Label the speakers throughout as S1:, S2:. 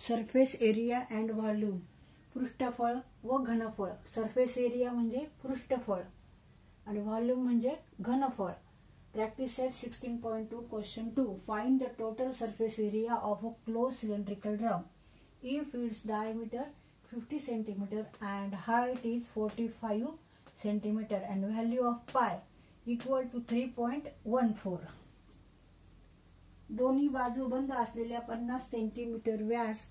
S1: Surface area and volume पृष्ठफळ व घनफळ. सरफेस एरिया म्हणजे पृष्ठफळ. आणि व्हॉल्यूम म्हणजे घनफळ. Practice set sixteen point two question two find the total surface area of a close cylindrical drum if its diameter fifty centimetre and height is forty five centimetre and value of pi equal to three point one four दोन्ही बाजू बंद असलेल्या पन्नास centimetre व्यास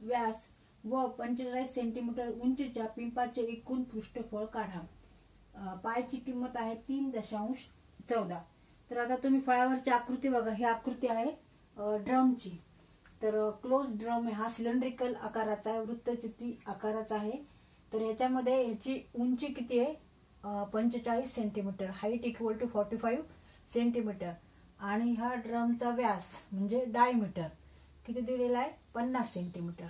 S1: व्यास व पंचेचाळीस centimetre उंचीच्या पिंपाचे एकूण पृष्ठफळ काढा. पायची किंमत आहे तीन दशांश चौदा. तर आता तुम्ही फळावरची आकृती बघा. ही आकृती आहे ड्रमची. तर क्लोज ड्रम हा सिलेंड्रिकल आकाराचा आहे वृत्तचित्ती आकाराचा आहे. तर ह्याच्यामध्ये ह्याची उंची किती आहे? पंचेचाळीस centimetre height equal to forty five centimetre. आणि हा ड्रमचा व्यास म्हणजे डायमीटर. किती दिलेला आहे? पन्नास सेंटीमीटर.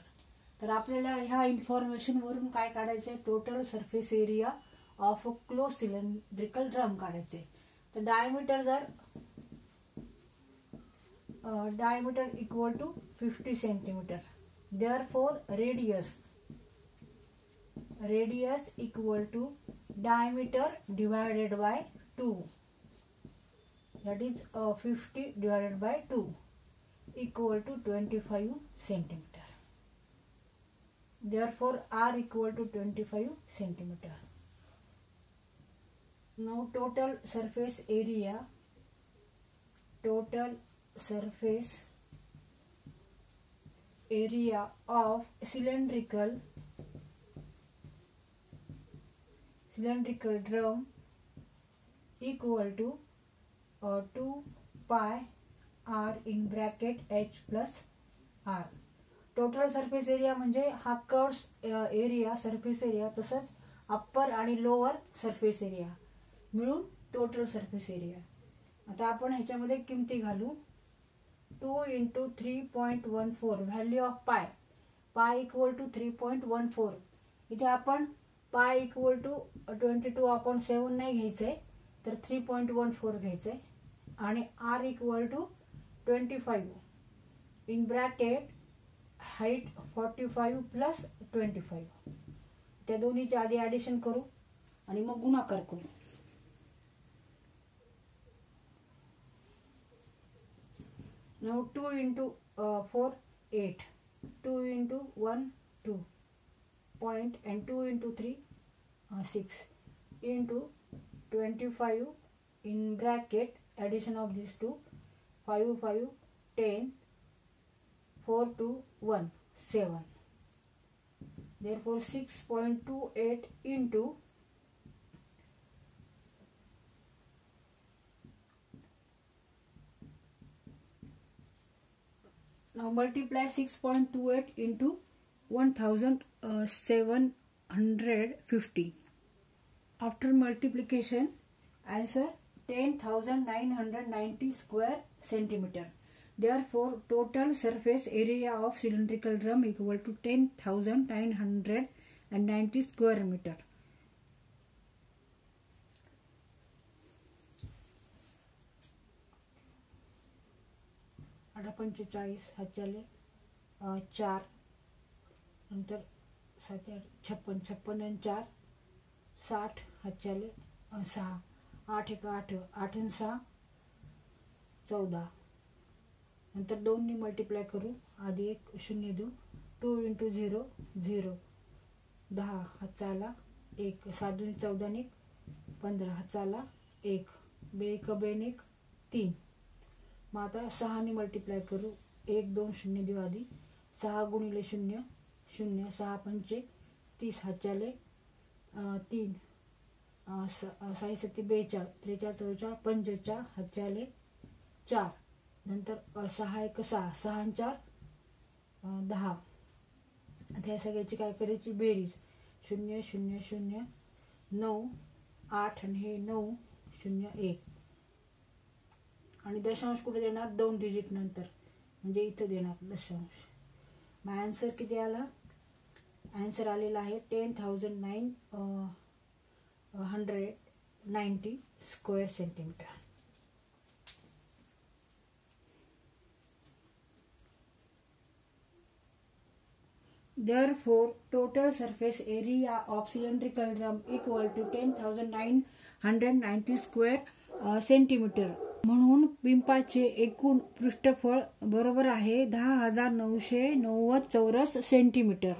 S1: तर आपल्याला ह्या इन्फॉर्मेशन वरून काय काढायचंय? Total surface area of a close cylindrical drum काढायचे तर डायमीटर जर diameter equal to fifty centimeter therefore radius radius equal to diameter divided by two that is uh, 50 divided by 2 equal to 25 centimeter. Therefore r equal to 25 centimeter. Now total surface area total surface area of cylindrical cylindrical drum equal to uh, 2 pi r in bracket h plus r total surface area म्हणजे हा curves area surface area तसंच upper आणि lower surface area मिळून total surface area आता आपण ह्याच्यामध्ये किमती घालू. Two into three point one four value of pi pi equal to three point one four इथे आपण पाय इक्वल टू ट्वेंटी टू आपण सेवन नाही घ्यायचंय तर थ्री पॉईंट वन फोर घ्यायचंय आणि R equal to twenty five in bracket height forty five plus twenty five त्या दोन्हीच्या आधी ॲडिशन करू आणि मग गुणाकार करू. नऊ two into four eight two into one two point and two into three six into twenty five in bracket addition of these two. 5, 5, 10. 4 to 1, 7. Therefore 6.28 into Now multiply 6.28 into 1750. Uh, After multiplication, answer 10,990 square centimeter. Therefore, total surface area of cylindrical drum equal to 10,990 square meter. आता पंचेचाळीस हातच्याले अं, चार नंतर सात आठ छप्पन छप्पन आणि चार साठ हातच्याले अं, सहा आठ एक आठ आठ आणि सहा चौदा. नंतर दोननी मल्टिप्लाय करू. आधी एक शून्य देऊ. टू इंटू झिरो झिरो दहा हातचा आला एक. सात दोन चौदा एक. पंधरा हातचा आला एक. बे एक बेन एक तीन. मग आता सहाने मल्टिप्लाय करू. एक दोन शून्य देऊ आधी. सहा गुणिले शून्य. शून्य सहा पंचे तीस. हातच्याले तीन. साई सत्ती बेचाळ त्रेचाळ चौचाळ पंचेचाळ हच्चाले चार. नंतर सहा एक सहा सहा चार दहा. आता या सगळ्याची काय करायची? बेरीज. शून्य शून्य शून्य नऊ आठ आणि हे नऊ शून्य एक. आणि दशांश कुठे देणार? दोन डिजिट नंतर. म्हणजे इथं देणार दशांश. मग आन्सर किती आला? आन्सर आलेला आहे. Ten thousand nine 190 square centimeter. Therefore, total surface area of cylindrical drum equal to 10,990 square uh, centimeter. म्हणून पिंपाचे एकूण पृष्ठफळ बरोबर आहे दहा हजार नऊशे नव्वद चौरस सेंटीमीटर